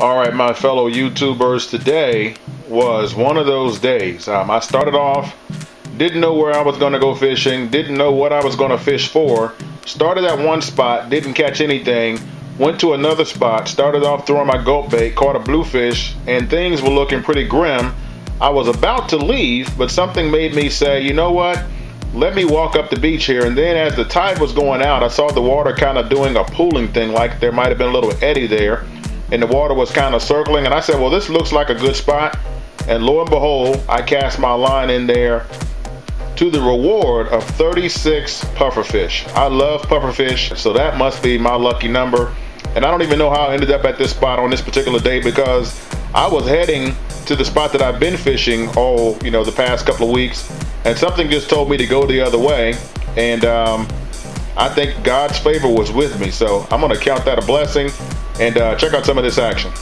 All right, my fellow YouTubers, today was one of those days. Um, I started off, didn't know where I was going to go fishing, didn't know what I was going to fish for. Started at one spot, didn't catch anything. Went to another spot, started off throwing my gulp bait, caught a bluefish, and things were looking pretty grim. I was about to leave, but something made me say, you know what? Let me walk up the beach here. And then as the tide was going out, I saw the water kind of doing a pooling thing, like there might have been a little eddy there and the water was kind of circling. And I said, well, this looks like a good spot. And lo and behold, I cast my line in there to the reward of 36 pufferfish. I love pufferfish, so that must be my lucky number. And I don't even know how I ended up at this spot on this particular day because I was heading to the spot that I've been fishing all, you know, the past couple of weeks. And something just told me to go the other way. And um, I think God's favor was with me. So I'm going to count that a blessing and uh, check out some of this action.